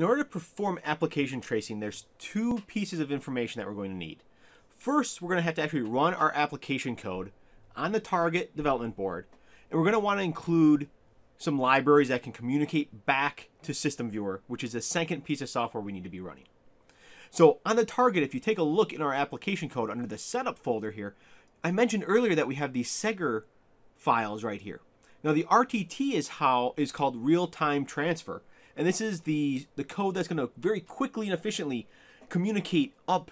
In order to perform application tracing, there's two pieces of information that we're going to need. First, we're going to have to actually run our application code on the target development board, and we're going to want to include some libraries that can communicate back to System Viewer, which is the second piece of software we need to be running. So on the target, if you take a look in our application code under the setup folder here, I mentioned earlier that we have these Segger files right here. Now the RTT is how is called real-time transfer, and this is the the code that's going to very quickly and efficiently communicate up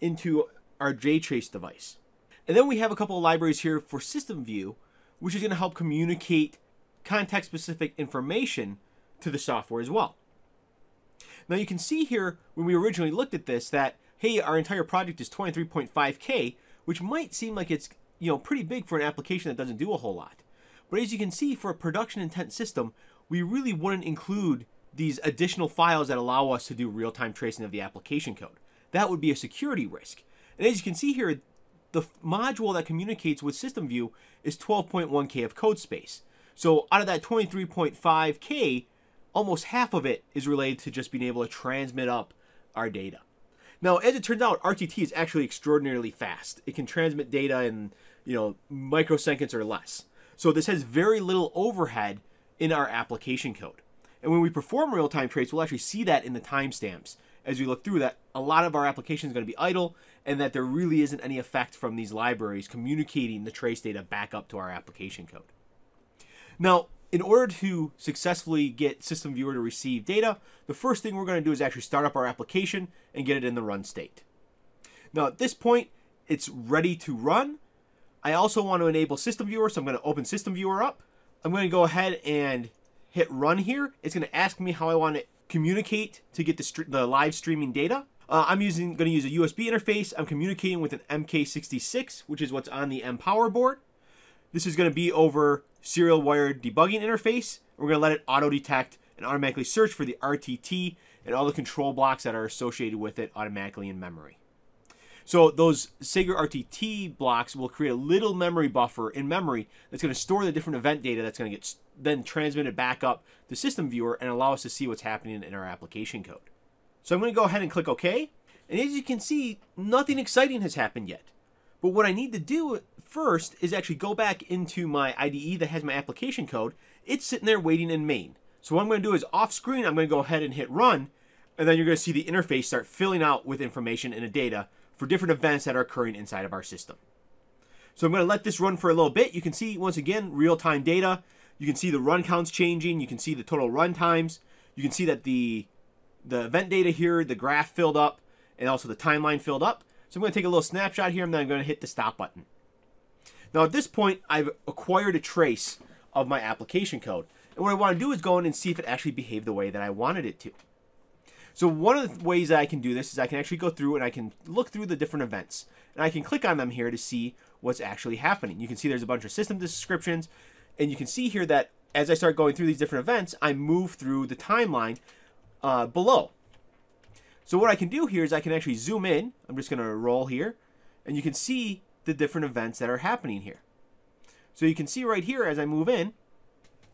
into our JTrace device. And then we have a couple of libraries here for System View, which is going to help communicate context-specific information to the software as well. Now you can see here when we originally looked at this that hey, our entire project is 23.5k, which might seem like it's you know pretty big for an application that doesn't do a whole lot. But as you can see, for a production intent system, we really wouldn't include these additional files that allow us to do real-time tracing of the application code. That would be a security risk. And as you can see here, the module that communicates with System View is 12.1k of code space. So out of that 23.5k, almost half of it is related to just being able to transmit up our data. Now, as it turns out, RTT is actually extraordinarily fast. It can transmit data in, you know, microseconds or less. So this has very little overhead in our application code. And when we perform real-time trace, we'll actually see that in the timestamps as we look through that a lot of our application is going to be idle and that there really isn't any effect from these libraries communicating the trace data back up to our application code. Now, in order to successfully get System Viewer to receive data, the first thing we're going to do is actually start up our application and get it in the run state. Now at this point, it's ready to run. I also want to enable System Viewer, so I'm going to open System Viewer up. I'm going to go ahead and hit run here. It's going to ask me how I want to communicate to get the, the live streaming data. Uh, I'm using going to use a USB interface. I'm communicating with an MK66, which is what's on the mPower board. This is going to be over serial wired debugging interface. We're going to let it auto detect and automatically search for the RTT and all the control blocks that are associated with it automatically in memory. So those Segger RTT blocks will create a little memory buffer in memory that's going to store the different event data that's going to get then transmitted back up to System Viewer and allow us to see what's happening in our application code. So I'm going to go ahead and click OK. And as you can see, nothing exciting has happened yet. But what I need to do first is actually go back into my IDE that has my application code. It's sitting there waiting in main. So what I'm going to do is off screen, I'm going to go ahead and hit run. And then you're going to see the interface start filling out with information and the data for different events that are occurring inside of our system. So I'm going to let this run for a little bit. You can see, once again, real-time data. You can see the run counts changing. You can see the total run times. You can see that the, the event data here, the graph filled up, and also the timeline filled up. So I'm going to take a little snapshot here, and then I'm going to hit the stop button. Now at this point, I've acquired a trace of my application code. And what I want to do is go in and see if it actually behaved the way that I wanted it to. So one of the ways that I can do this is I can actually go through and I can look through the different events. And I can click on them here to see what's actually happening. You can see there's a bunch of system descriptions. And you can see here that as I start going through these different events, I move through the timeline uh, below. So what I can do here is I can actually zoom in. I'm just going to roll here. And you can see the different events that are happening here. So you can see right here as I move in,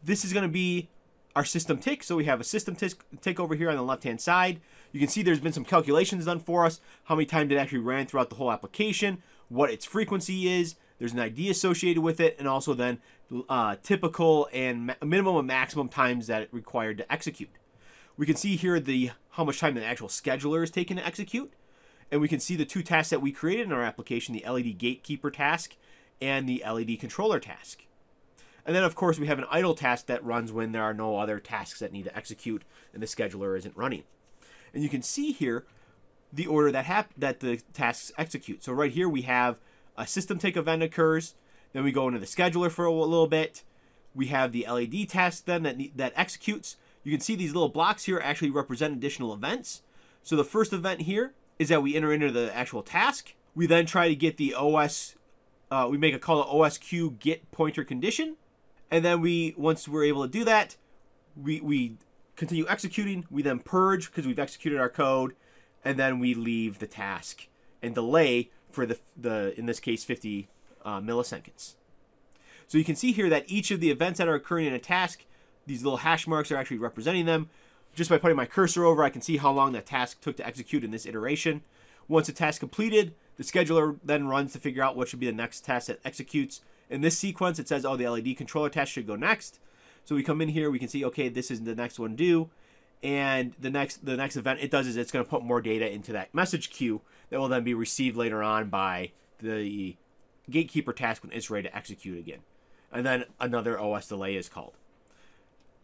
this is going to be our system tick. So we have a system tick over here on the left-hand side. You can see there's been some calculations done for us, how many times it actually ran throughout the whole application, what its frequency is, there's an ID associated with it, and also then uh, typical and minimum and maximum times that it required to execute. We can see here the how much time the actual scheduler is taking to execute. And we can see the two tasks that we created in our application, the LED gatekeeper task and the LED controller task. And then, of course, we have an idle task that runs when there are no other tasks that need to execute and the scheduler isn't running. And you can see here the order that hap- that the tasks execute. So right here we have a system take event occurs. Then we go into the scheduler for a little bit. We have the LED task then that that executes. You can see these little blocks here actually represent additional events. So the first event here is that we enter into the actual task. We then try to get the OS, uh, we make a call to OSQ get pointer condition. And then we, once we're able to do that, we, we continue executing. We then purge because we've executed our code. And then we leave the task and delay for the, the in this case, 50 uh, milliseconds. So you can see here that each of the events that are occurring in a task, these little hash marks are actually representing them. just by putting my cursor over, I can see how long that task took to execute in this iteration. Once the task completed, the scheduler then runs to figure out what should be the next task that executes. In this sequence, it says, oh, the LED controller task should go next. So we come in here, we can see, okay, this is the next one due. And the next the next event it does is it's going to put more data into that message queue that will then be received later on by the gatekeeper task when it's ready to execute again. And then another OS delay is called.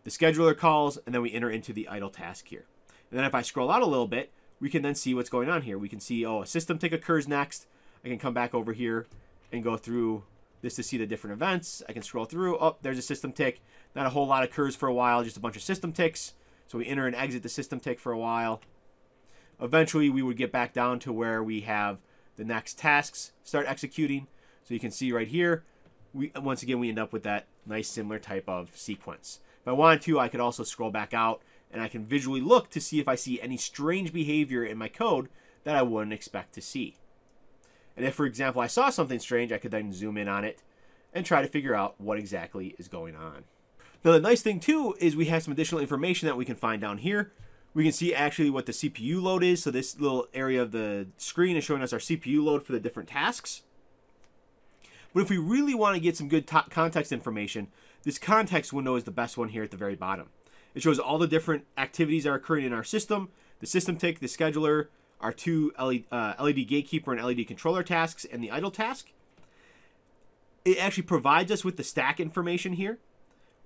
The scheduler calls, and then we enter into the idle task here. And then if I scroll out a little bit, we can then see what's going on here. We can see, oh, a system tick occurs next. I can come back over here and go through this to see the different events. I can scroll through. Oh, there's a system tick. Not a whole lot occurs for a while, just a bunch of system ticks. So we enter and exit the system tick for a while. Eventually, we would get back down to where we have the next tasks start executing. So you can see right here, we once again, we end up with that nice similar type of sequence. If I wanted to, I could also scroll back out and I can visually look to see if I see any strange behavior in my code that I wouldn't expect to see. And if, for example, I saw something strange, I could then zoom in on it and try to figure out what exactly is going on. Now, the nice thing too is we have some additional information that we can find down here. We can see actually what the CPU load is. So this little area of the screen is showing us our CPU load for the different tasks. But if we really want to get some good context information, this context window is the best one here at the very bottom. It shows all the different activities that are occurring in our system, the system tick, the scheduler, our two LED, uh, LED gatekeeper and LED controller tasks, and the idle task. It actually provides us with the stack information here.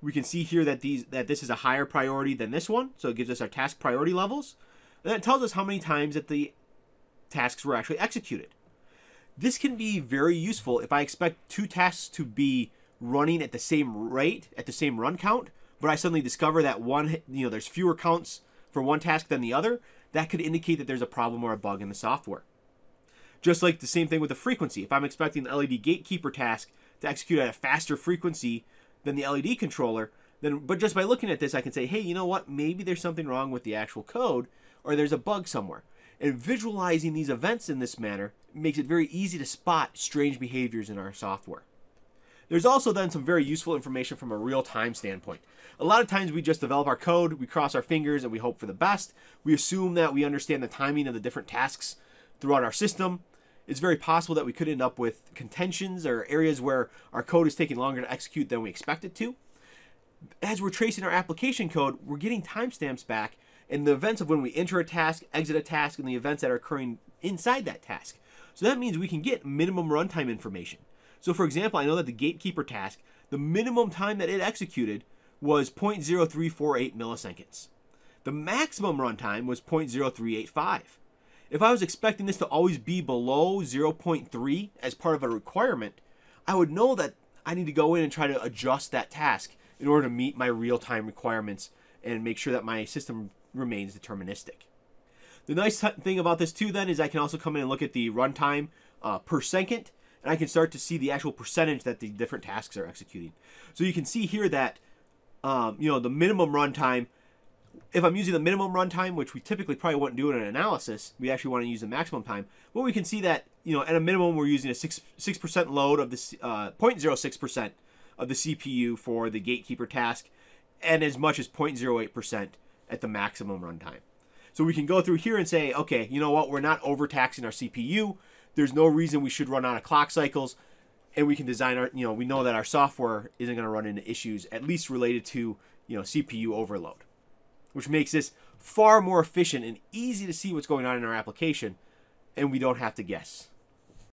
We can see here that these that this is a higher priority than this one, so it gives us our task priority levels. And that tells us how many times that the tasks were actually executed. This can be very useful if I expect two tasks to be running at the same rate, at the same run count, but I suddenly discover that one, you know, there's fewer counts for one task than the other, that could indicate that there's a problem or a bug in the software. Just like the same thing with the frequency. If I'm expecting the LED gatekeeper task to execute at a faster frequency than the LED controller, then but just by looking at this, I can say, hey, you know what? Maybe there's something wrong with the actual code, or there's a bug somewhere. And visualizing these events in this manner makes it very easy to spot strange behaviors in our software. There's also then some very useful information from a real-time standpoint. A lot of times we just develop our code, we cross our fingers, and we hope for the best. We assume that we understand the timing of the different tasks throughout our system. It's very possible that we could end up with contentions or areas where our code is taking longer to execute than we expect it to. As we're tracing our application code, we're getting timestamps back in the events of when we enter a task, exit a task, and the events that are occurring inside that task. So that means we can get minimum runtime information. So for example, I know that the gatekeeper task, the minimum time that it executed was 0.0348 milliseconds. The maximum runtime was 0.0385. If I was expecting this to always be below 0.3 as part of a requirement, I would know that I need to go in and try to adjust that task in order to meet my real-time requirements and make sure that my system remains deterministic. The nice thing about this too then is I can also come in and look at the runtime uh, per second and I can start to see the actual percentage that the different tasks are executing. So you can see here that um, you know the minimum runtime if I'm using the minimum runtime, which we typically probably wouldn't do in an analysis, we actually want to use the maximum time. But we can see that, you know, at a minimum, we're using a 6, 6% load of the, uh, 0.06% of the CPU for the gatekeeper task, and as much as 0.08% at the maximum runtime. So we can go through here and say, okay, you know what, we're not overtaxing our CPU. There's no reason we should run out of clock cycles. And we can design our, you know, we know that our software isn't going to run into issues, at least related to, you know, CPU overload, which makes this far more efficient and easy to see what's going on in our application, and we don't have to guess.